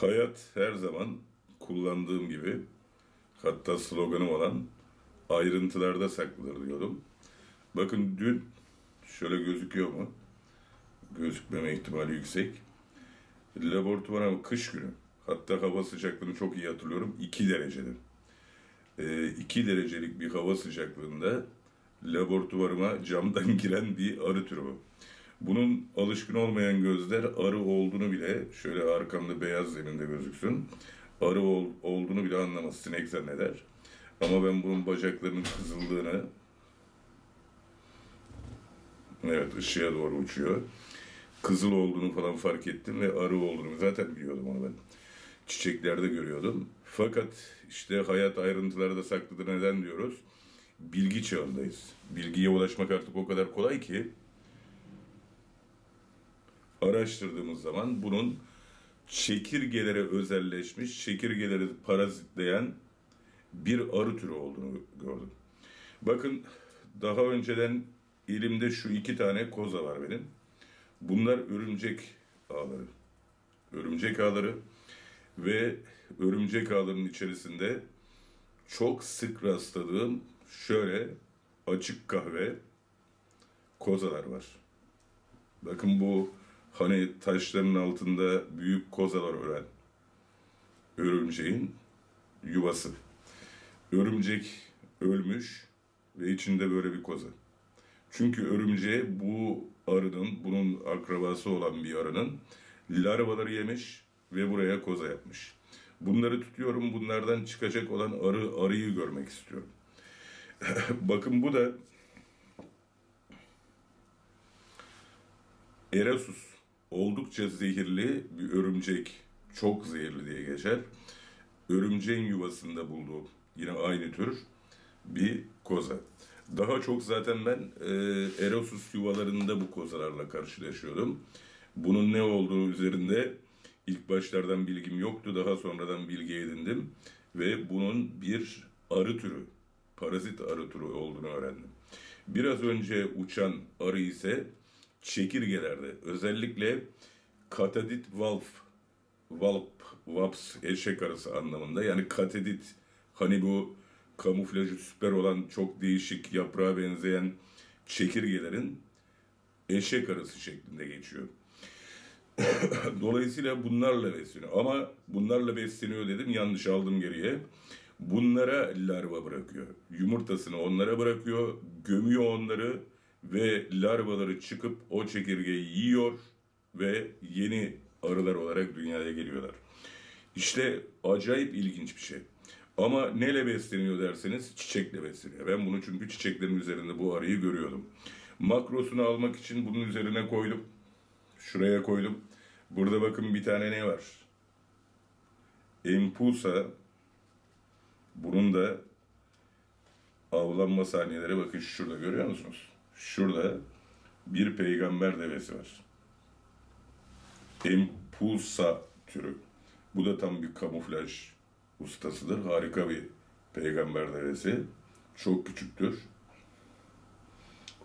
Hayat her zaman kullandığım gibi hatta sloganım olan ayrıntılarda saklıdır diyordum. Bakın dün şöyle gözüküyor mu? Gözükmeme ihtimali yüksek. Laboratuvara kış günü hatta hava sıcaklığını çok iyi hatırlıyorum 2 derecedir. 2 derecelik bir hava sıcaklığında laboratuvarıma camdan giren bir arı türü bu. Bunun alışkın olmayan gözler arı olduğunu bile şöyle arkamda beyaz zeminde gözüksün. Arı ol, olduğunu bile anlamaz. Sinek zanneder. Ama ben bunun bacaklarının kızıldığını evet ışığa doğru uçuyor. Kızıl olduğunu falan fark ettim ve arı olduğunu zaten biliyordum onu ben. Çiçeklerde görüyordum. Fakat işte hayat ayrıntılarda saklıdır neden diyoruz? Bilgi çağındayız. Bilgiye ulaşmak artık o kadar kolay ki araştırdığımız zaman bunun çekirgelere özelleşmiş, çekirgeleri parazitleyen bir arı türü olduğunu gördüm. Bakın daha önceden elimde şu iki tane koza var benim. Bunlar örümcek ağları. Örümcek ağları ve örümcek ağlarının içerisinde çok sık rastladığım şöyle açık kahve kozalar var. Bakın bu hani taşların altında büyük kozalar ören örümceğin yuvası. Örümcek ölmüş ve içinde böyle bir koza. Çünkü örümceğe bu arının, bunun akrabası olan bir arının larvaları yemiş ve buraya koza yapmış. Bunları tutuyorum, bunlardan çıkacak olan arı arıyı görmek istiyorum. Bakın bu da Erasus oldukça zehirli bir örümcek, çok zehirli diye geçer. Örümceğin yuvasında bulduğu yine aynı tür bir koza. Daha çok zaten ben e, Erosus yuvalarında bu kozalarla karşılaşıyordum. Bunun ne olduğu üzerinde ilk başlardan bilgim yoktu. Daha sonradan bilgi edindim. Ve bunun bir arı türü, parazit arı türü olduğunu öğrendim. Biraz önce uçan arı ise çekirgelerde özellikle katedit valf valp vaps eşek arısı anlamında yani katedit hani bu kamuflajı süper olan çok değişik yaprağa benzeyen çekirgelerin eşek arısı şeklinde geçiyor. Dolayısıyla bunlarla besleniyor. Ama bunlarla besleniyor dedim yanlış aldım geriye. Bunlara larva bırakıyor. Yumurtasını onlara bırakıyor, gömüyor onları ve larvaları çıkıp o çekirgeyi yiyor ve yeni arılar olarak dünyaya geliyorlar. İşte acayip ilginç bir şey. Ama neyle besleniyor derseniz çiçekle besleniyor. Ben bunu çünkü çiçeklerin üzerinde bu arıyı görüyordum. Makrosunu almak için bunun üzerine koydum. Şuraya koydum. Burada bakın bir tane ne var? Impulsa. Bunun da avlanma saniyeleri bakın şurada görüyor musunuz? Şurada bir peygamber devesi var. Impulsa türü. Bu da tam bir kamuflaj ustasıdır. Harika bir peygamber devesi. Çok küçüktür.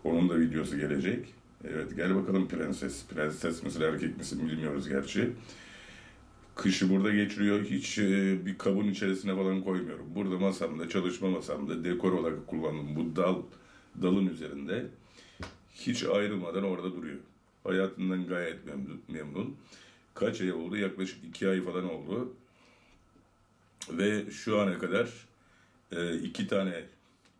Onun da videosu gelecek. Evet gel bakalım prenses. Prenses misin erkek misin bilmiyoruz gerçi. Kışı burada geçiriyor. Hiç e, bir kabın içerisine falan koymuyorum. Burada masamda, çalışma masamda dekor olarak kullandım. Bu dal, dalın üzerinde hiç ayrılmadan orada duruyor. Hayatından gayet memnun. Kaç ay oldu? Yaklaşık iki ay falan oldu. Ve şu ana kadar e, iki tane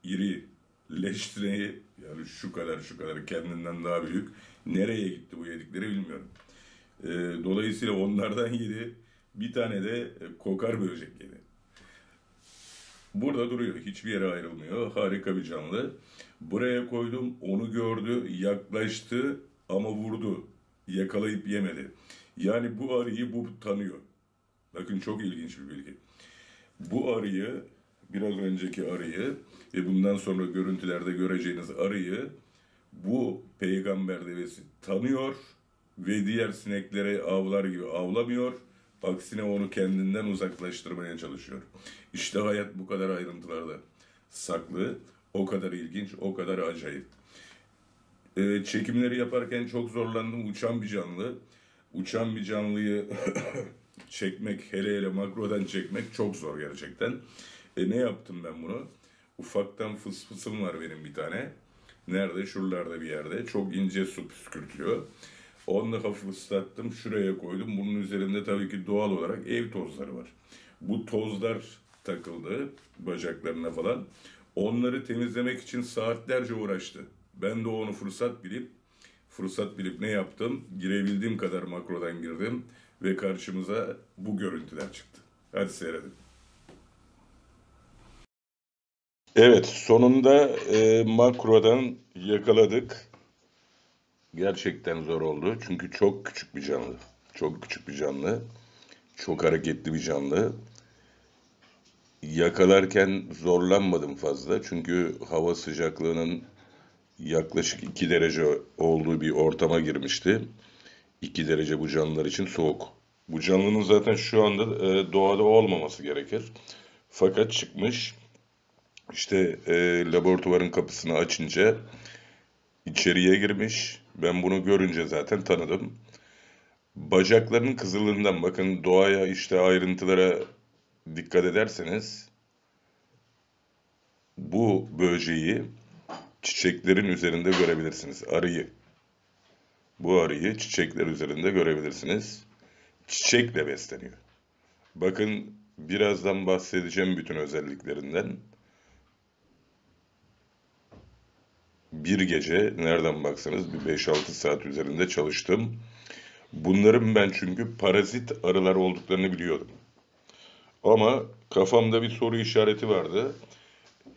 iri leştireyi yani şu kadar şu kadar kendinden daha büyük nereye gitti bu yedikleri bilmiyorum. E, dolayısıyla onlardan yedi bir tane de kokar böcek yedi. Burada duruyor. Hiçbir yere ayrılmıyor. Harika bir canlı. Buraya koydum. Onu gördü. Yaklaştı ama vurdu. Yakalayıp yemedi. Yani bu arıyı bu tanıyor. Bakın çok ilginç bir bilgi. Bu arıyı, biraz önceki arıyı ve bundan sonra görüntülerde göreceğiniz arıyı bu peygamber devesi tanıyor ve diğer sineklere avlar gibi avlamıyor. Aksine onu kendinden uzaklaştırmaya çalışıyor. İşte hayat bu kadar ayrıntılarda saklı, o kadar ilginç, o kadar acayip. Ee, çekimleri yaparken çok zorlandım. Uçan bir canlı. Uçan bir canlıyı çekmek, hele hele makrodan çekmek çok zor gerçekten. E ne yaptım ben bunu? Ufaktan fıs fısım var benim bir tane. Nerede? Şuralarda bir yerde. Çok ince su püskürtüyor. Onu hafif ıslattım. Şuraya koydum. Bunun üzerinde tabii ki doğal olarak ev tozları var. Bu tozlar takıldı bacaklarına falan. Onları temizlemek için saatlerce uğraştı. Ben de onu fırsat bilip fırsat bilip ne yaptım? Girebildiğim kadar makrodan girdim ve karşımıza bu görüntüler çıktı. Hadi seyredin. Evet, sonunda e, makrodan yakaladık. Gerçekten zor oldu. Çünkü çok küçük bir canlı. Çok küçük bir canlı. Çok hareketli bir canlı. Yakalarken zorlanmadım fazla. Çünkü hava sıcaklığının yaklaşık 2 derece olduğu bir ortama girmişti. 2 derece bu canlılar için soğuk. Bu canlının zaten şu anda e, doğada olmaması gerekir. Fakat çıkmış. İşte e, laboratuvarın kapısını açınca içeriye girmiş. Ben bunu görünce zaten tanıdım. Bacaklarının kızılığından bakın doğaya işte ayrıntılara dikkat ederseniz bu böceği çiçeklerin üzerinde görebilirsiniz. Arıyı. Bu arıyı çiçekler üzerinde görebilirsiniz. Çiçekle besleniyor. Bakın birazdan bahsedeceğim bütün özelliklerinden. Bir gece nereden baksanız bir 5-6 saat üzerinde çalıştım. Bunların ben çünkü parazit arılar olduklarını biliyordum. Ama kafamda bir soru işareti vardı.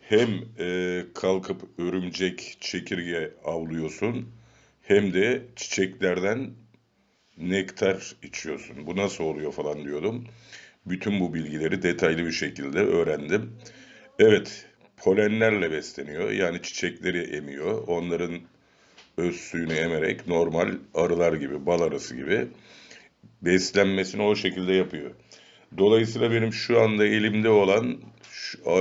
Hem e, kalkıp örümcek, çekirge avlıyorsun hem de çiçeklerden nektar içiyorsun. Bu nasıl oluyor falan diyordum. Bütün bu bilgileri detaylı bir şekilde öğrendim. Evet, polenlerle besleniyor. Yani çiçekleri emiyor. Onların öz suyunu emerek normal arılar gibi, bal arısı gibi beslenmesini o şekilde yapıyor. Dolayısıyla benim şu anda elimde olan şu, e,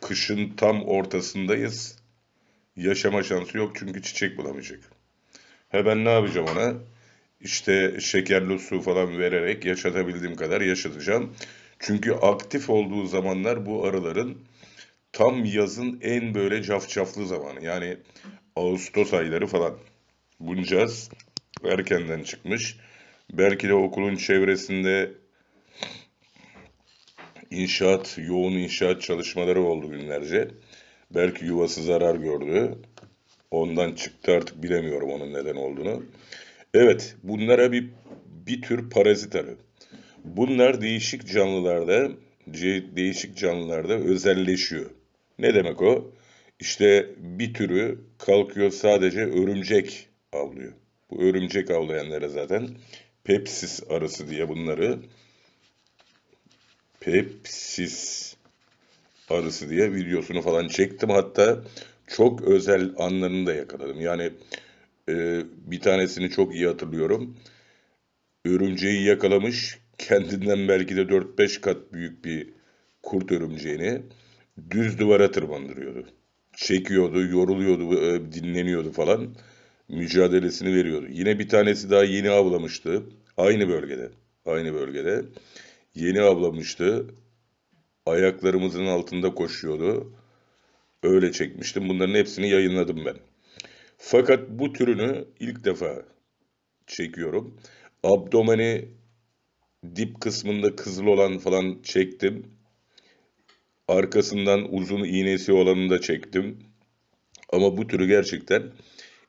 kışın tam ortasındayız. Yaşama şansı yok çünkü çiçek bulamayacak. He ben ne yapacağım ona? İşte şekerli su falan vererek yaşatabildiğim kadar yaşatacağım. Çünkü aktif olduğu zamanlar bu arıların tam yazın en böyle cafcaflı zamanı. Yani Ağustos ayları falan. Buncaz erkenden çıkmış. Belki de okulun çevresinde inşaat, yoğun inşaat çalışmaları oldu günlerce. Belki yuvası zarar gördü. Ondan çıktı artık bilemiyorum onun neden olduğunu. Evet, bunlara bir bir tür parazit arı. Bunlar değişik canlılarda, değişik canlılarda özelleşiyor. Ne demek o? İşte bir türü kalkıyor sadece örümcek avlıyor. Bu örümcek avlayanlara zaten pepsis arısı diye bunları pepsis arısı diye videosunu falan çektim. Hatta çok özel anlarını da yakaladım. Yani e, bir tanesini çok iyi hatırlıyorum. Örümceği yakalamış. Kendinden belki de 4-5 kat büyük bir kurt örümceğini düz duvara tırmandırıyordu. Çekiyordu, yoruluyordu, e, dinleniyordu falan. Mücadelesini veriyordu. Yine bir tanesi daha yeni avlamıştı. Aynı bölgede. Aynı bölgede. Yeni avlamıştı. Ayaklarımızın altında koşuyordu. Öyle çekmiştim. Bunların hepsini yayınladım ben. Fakat bu türünü ilk defa çekiyorum. Abdomeni dip kısmında kızıl olan falan çektim. Arkasından uzun iğnesi olanını da çektim. Ama bu türü gerçekten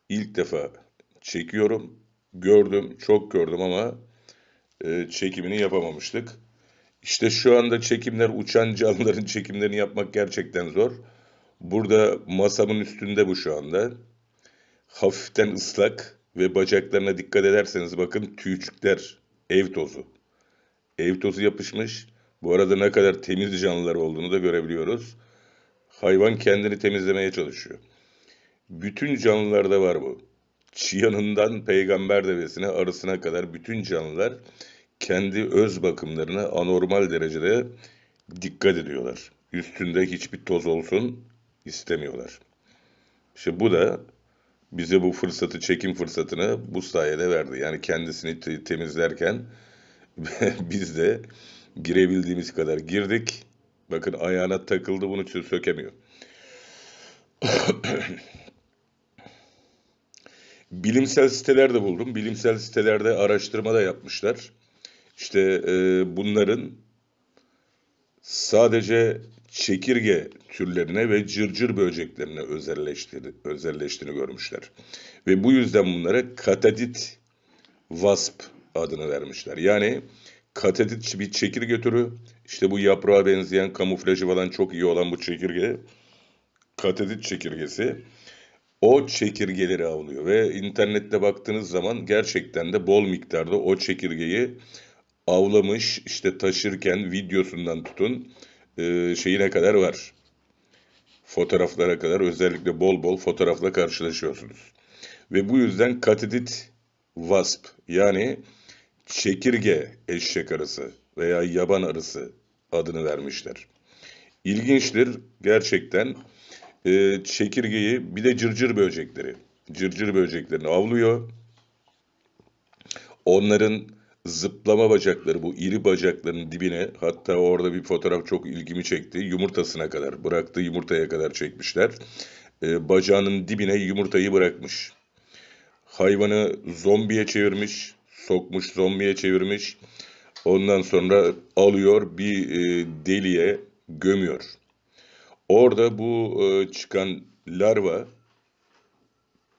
ilk defa çekiyorum. Gördüm, çok gördüm ama e, çekimini yapamamıştık. İşte şu anda çekimler, uçan canlıların çekimlerini yapmak gerçekten zor. Burada masamın üstünde bu şu anda. Hafiften ıslak ve bacaklarına dikkat ederseniz bakın tüycükler, ev tozu. Ev tozu yapışmış. Bu arada ne kadar temiz canlılar olduğunu da görebiliyoruz. Hayvan kendini temizlemeye çalışıyor. Bütün canlılarda var bu. Çiyanından peygamber devesine, arısına kadar bütün canlılar kendi öz bakımlarına anormal derecede dikkat ediyorlar. Üstünde hiçbir toz olsun istemiyorlar. İşte bu da bize bu fırsatı, çekim fırsatını bu sayede verdi. Yani kendisini temizlerken Biz de girebildiğimiz kadar girdik. Bakın ayağına takıldı bunu sökemiyor. Bilimsel siteler de buldum. Bilimsel sitelerde araştırma da yapmışlar. İşte e, bunların sadece çekirge türlerine ve cırcır böceklerine özelleştiğini, özelleştiğini görmüşler. Ve bu yüzden bunlara katadit wasp adını vermişler. Yani katadit bir çekirge türü. İşte bu yaprağa benzeyen kamuflajı falan çok iyi olan bu çekirge katadit çekirgesi o çekirgeleri avlıyor ve internette baktığınız zaman gerçekten de bol miktarda o çekirgeyi avlamış işte taşırken videosundan tutun e, şeyine kadar var. Fotoğraflara kadar özellikle bol bol fotoğrafla karşılaşıyorsunuz. Ve bu yüzden katedit wasp yani çekirge eşek arısı veya yaban arısı adını vermişler. İlginçtir gerçekten e, çekirgeyi bir de cırcır böcekleri. Cırcır böceklerini avlıyor. Onların zıplama bacakları bu iri bacakların dibine hatta orada bir fotoğraf çok ilgimi çekti. Yumurtasına kadar bıraktığı yumurtaya kadar çekmişler. E, bacağının dibine yumurtayı bırakmış. Hayvanı zombiye çevirmiş, sokmuş zombiye çevirmiş. Ondan sonra alıyor bir e, deliğe gömüyor. Orada bu e, çıkan larva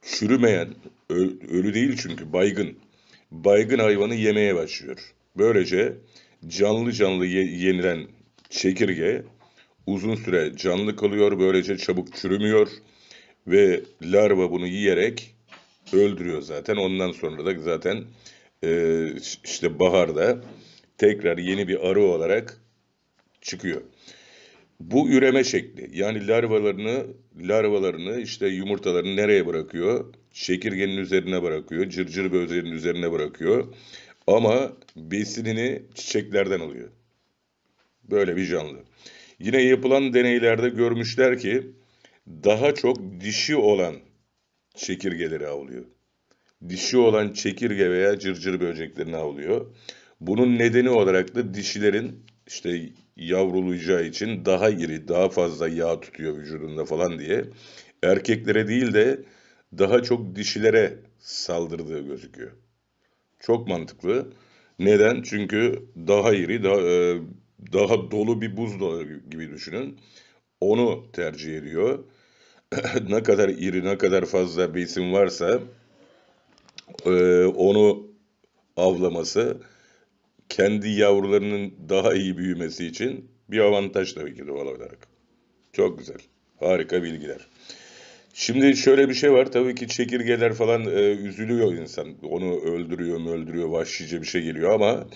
çürümeyen, ölü değil çünkü baygın, baygın hayvanı yemeye başlıyor. Böylece canlı canlı ye, yenilen çekirge uzun süre canlı kalıyor, böylece çabuk çürümüyor ve larva bunu yiyerek öldürüyor zaten. Ondan sonra da zaten e, işte baharda tekrar yeni bir arı olarak çıkıyor. Bu üreme şekli yani larvalarını larvalarını işte yumurtalarını nereye bırakıyor? Çekirgenin üzerine bırakıyor, cırcır böceğinin üzerine bırakıyor. Ama besinini çiçeklerden alıyor. Böyle bir canlı. Yine yapılan deneylerde görmüşler ki daha çok dişi olan çekirgeleri avlıyor. Dişi olan çekirge veya cırcır böceklerini avlıyor. Bunun nedeni olarak da dişilerin işte yavrulayacağı için daha iri, daha fazla yağ tutuyor vücudunda falan diye erkeklere değil de daha çok dişilere saldırdığı gözüküyor. Çok mantıklı. Neden? Çünkü daha iri, daha, e, daha dolu bir buzdolabı gibi düşünün. Onu tercih ediyor. ne kadar iri, ne kadar fazla besin varsa e, onu avlaması kendi yavrularının daha iyi büyümesi için bir avantaj tabii ki doğal olarak. Çok güzel. Harika bilgiler. Şimdi şöyle bir şey var. Tabii ki çekirgeler falan e, üzülüyor insan. Onu öldürüyor mu öldürüyor vahşice bir şey geliyor ama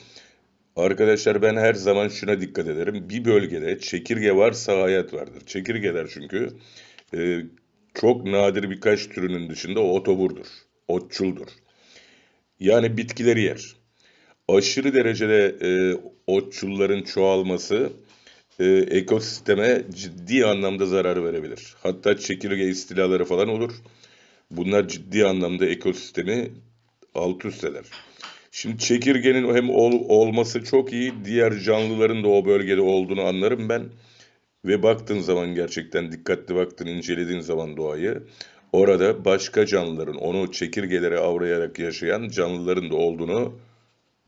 arkadaşlar ben her zaman şuna dikkat ederim. Bir bölgede çekirge varsa hayat vardır. Çekirgeler çünkü e, çok nadir birkaç türünün dışında otoburdur. Otçuldur. Yani bitkileri yer aşırı derecede e, otçulların çoğalması e, ekosisteme ciddi anlamda zarar verebilir. Hatta çekirge istilaları falan olur. Bunlar ciddi anlamda ekosistemi alt üst eder. Şimdi çekirgenin hem ol, olması çok iyi, diğer canlıların da o bölgede olduğunu anlarım ben. Ve baktığın zaman gerçekten dikkatli baktın, incelediğin zaman doğayı, orada başka canlıların, onu çekirgelere avrayarak yaşayan canlıların da olduğunu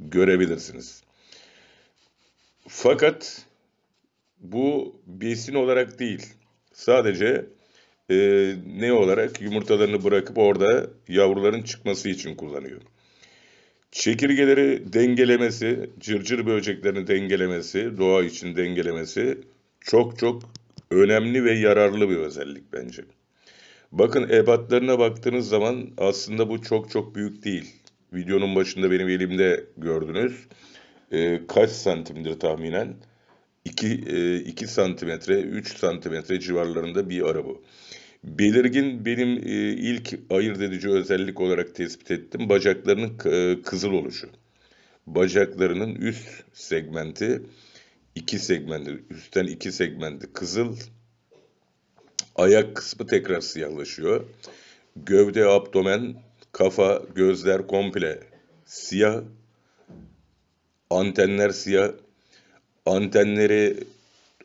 görebilirsiniz. Fakat bu besin olarak değil. Sadece e, ne olarak yumurtalarını bırakıp orada yavruların çıkması için kullanıyor. Çekirgeleri dengelemesi, cırcır böceklerini dengelemesi, doğa için dengelemesi çok çok önemli ve yararlı bir özellik bence. Bakın ebatlarına baktığınız zaman aslında bu çok çok büyük değil. Videonun başında benim elimde gördünüz. E, kaç santimdir tahminen? 2, e, 2 santimetre, 3 santimetre civarlarında bir araba. Belirgin benim e, ilk ayırt edici özellik olarak tespit ettim. Bacaklarının e, kızıl oluşu. Bacaklarının üst segmenti iki segmenti, üstten iki segmenti kızıl. Ayak kısmı tekrar siyahlaşıyor. Gövde, abdomen Kafa, gözler komple siyah. Antenler siyah. Antenleri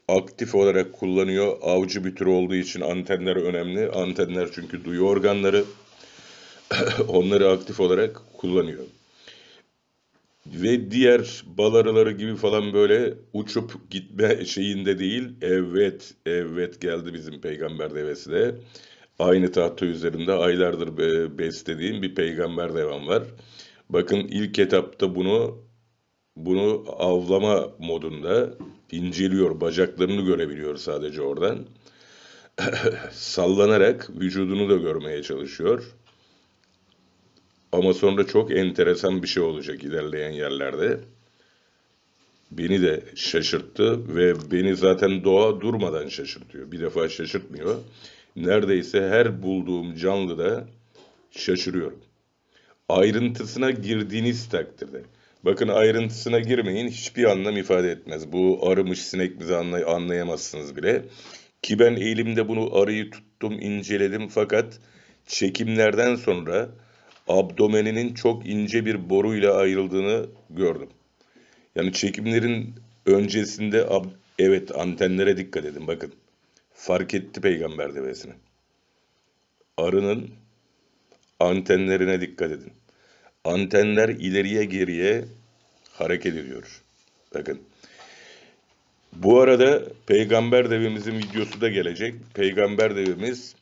aktif olarak kullanıyor. Avcı bir tür olduğu için antenler önemli. Antenler çünkü duyu organları. Onları aktif olarak kullanıyor. Ve diğer bal arıları gibi falan böyle uçup gitme şeyinde değil. Evet, evet geldi bizim peygamber devesi de. Aynı tahta üzerinde aylardır beslediğim bir peygamber devam var. Bakın ilk etapta bunu bunu avlama modunda inceliyor, bacaklarını görebiliyor sadece oradan. Sallanarak vücudunu da görmeye çalışıyor. Ama sonra çok enteresan bir şey olacak ilerleyen yerlerde. Beni de şaşırttı ve beni zaten doğa durmadan şaşırtıyor. Bir defa şaşırtmıyor. Neredeyse her bulduğum canlıda şaşırıyorum. Ayrıntısına girdiğiniz takdirde. Bakın ayrıntısına girmeyin hiçbir anlam ifade etmez. Bu arımış sinek bizi anlay anlayamazsınız bile. Ki ben elimde bunu arıyı tuttum inceledim fakat çekimlerden sonra abdomeninin çok ince bir boruyla ayrıldığını gördüm. Yani çekimlerin öncesinde evet antenlere dikkat edin bakın. Fark etti peygamber devesini. Arının antenlerine dikkat edin. Antenler ileriye geriye hareket ediyor. Bakın. Bu arada peygamber devimizin videosu da gelecek. Peygamber devimiz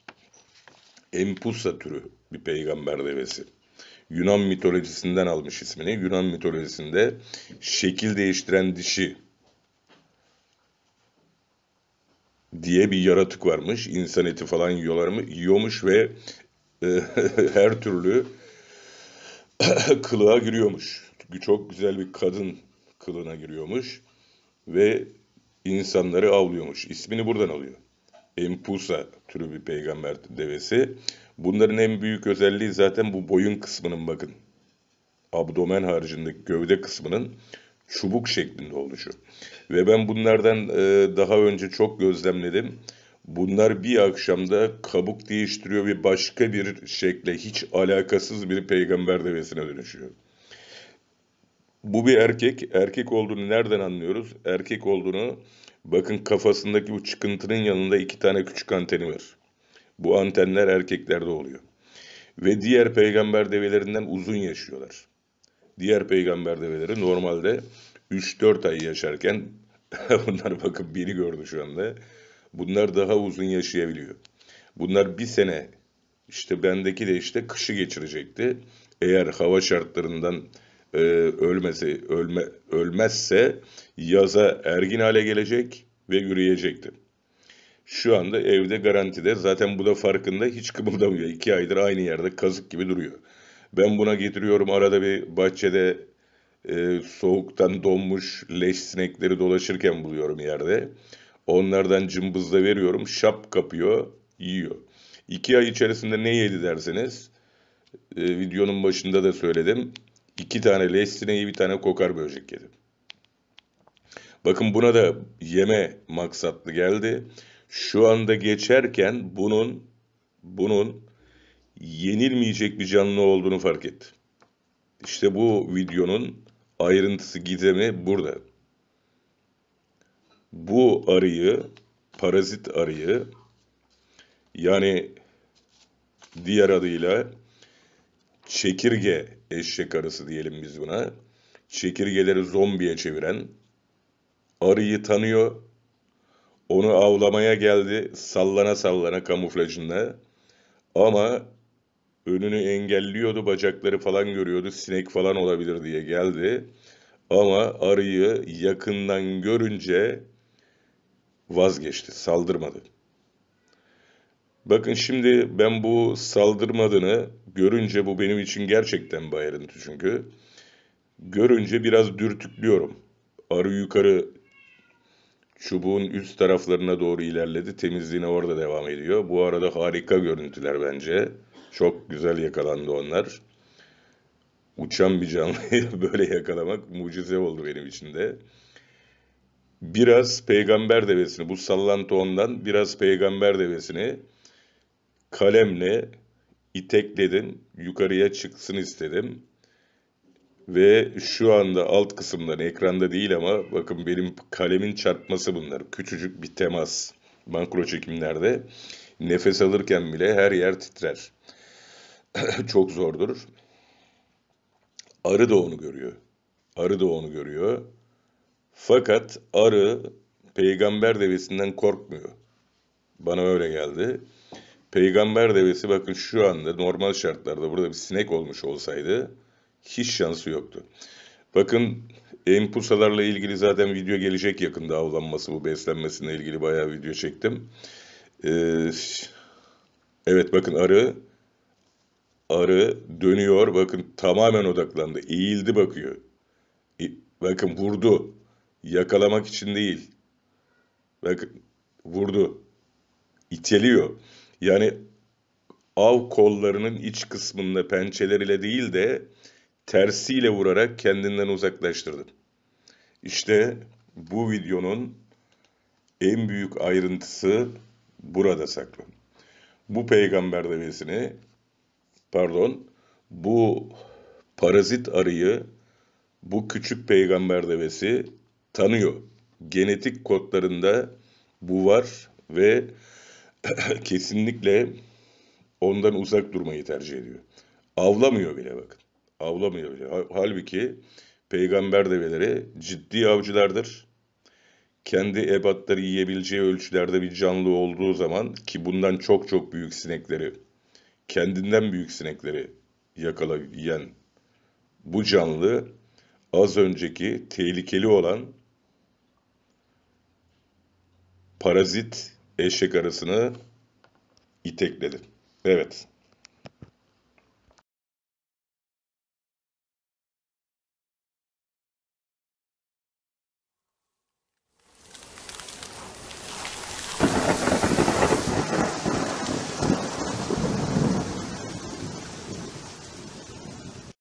Empusa türü bir peygamber devesi. Yunan mitolojisinden almış ismini. Yunan mitolojisinde şekil değiştiren dişi diye bir yaratık varmış. İnsan eti falan yiyorlar mı? Yiyormuş ve e, her türlü kılığa giriyormuş. Çok güzel bir kadın kılına giriyormuş ve insanları avlıyormuş. İsmini buradan alıyor. Empusa türü bir peygamber devesi. Bunların en büyük özelliği zaten bu boyun kısmının bakın. Abdomen haricindeki gövde kısmının çubuk şeklinde oluşu. Ve ben bunlardan e, daha önce çok gözlemledim. Bunlar bir akşamda kabuk değiştiriyor ve başka bir şekle hiç alakasız bir peygamber devesine dönüşüyor. Bu bir erkek. Erkek olduğunu nereden anlıyoruz? Erkek olduğunu bakın kafasındaki bu çıkıntının yanında iki tane küçük anteni var. Bu antenler erkeklerde oluyor. Ve diğer peygamber develerinden uzun yaşıyorlar. Diğer peygamber develeri normalde 3-4 ay yaşarken bunlar bakın biri gördü şu anda. Bunlar daha uzun yaşayabiliyor. Bunlar bir sene işte bendeki de işte kışı geçirecekti. Eğer hava şartlarından e, ölmesi, ölme, ölmezse yaza ergin hale gelecek ve yürüyecekti. Şu anda evde garantide. Zaten bu da farkında hiç kımıldamıyor. İki aydır aynı yerde kazık gibi duruyor. Ben buna getiriyorum arada bir bahçede e, soğuktan donmuş leş sinekleri dolaşırken buluyorum yerde. Onlardan cımbızla veriyorum. Şap kapıyor, yiyor. İki ay içerisinde ne yedi derseniz e, videonun başında da söyledim. İki tane leş sineği bir tane kokar böcek yedi. Bakın buna da yeme maksatlı geldi. Şu anda geçerken bunun bunun yenilmeyecek bir canlı olduğunu fark etti. İşte bu videonun ayrıntısı gizemi burada. Bu arıyı, parazit arıyı yani diğer adıyla çekirge eşek arısı diyelim biz buna. Çekirgeleri zombiye çeviren arıyı tanıyor. Onu avlamaya geldi sallana sallana kamuflajında. Ama önünü engelliyordu, bacakları falan görüyordu, sinek falan olabilir diye geldi. Ama arıyı yakından görünce vazgeçti, saldırmadı. Bakın şimdi ben bu saldırmadığını görünce bu benim için gerçekten bir ayrıntı çünkü. Görünce biraz dürtüklüyorum. Arı yukarı çubuğun üst taraflarına doğru ilerledi. Temizliğine orada devam ediyor. Bu arada harika görüntüler bence. Çok güzel yakalandı onlar. Uçan bir canlıyı böyle yakalamak mucize oldu benim için de. Biraz peygamber devesini, bu sallantı ondan biraz peygamber devesini kalemle itekledim, yukarıya çıksın istedim. Ve şu anda alt kısımdan ekranda değil ama bakın benim kalemin çarpması bunlar. Küçücük bir temas makro çekimlerde. Nefes alırken bile her yer titrer. Çok zordur. Arı da onu görüyor. Arı da onu görüyor. Fakat arı peygamber devesinden korkmuyor. Bana öyle geldi. Peygamber devesi bakın şu anda normal şartlarda burada bir sinek olmuş olsaydı hiç şansı yoktu. Bakın empusalarla ilgili zaten video gelecek yakında avlanması bu beslenmesine ilgili bayağı video çektim. Ee, evet bakın arı arı dönüyor bakın tamamen odaklandı eğildi bakıyor. E, bakın vurdu yakalamak için değil. Bakın vurdu iteliyor. Yani av kollarının iç kısmında pençeleriyle değil de tersiyle vurarak kendinden uzaklaştırdı. İşte bu videonun en büyük ayrıntısı burada saklı. Bu peygamber devesini, pardon, bu parazit arıyı bu küçük peygamber devesi tanıyor. Genetik kodlarında bu var ve kesinlikle ondan uzak durmayı tercih ediyor. Avlamıyor bile bakın. Avlamıyor. Halbuki peygamber develeri ciddi avcılardır. Kendi ebatları yiyebileceği ölçülerde bir canlı olduğu zaman ki bundan çok çok büyük sinekleri, kendinden büyük sinekleri yakalayan bu canlı az önceki tehlikeli olan parazit eşek arasını itekledi. Evet.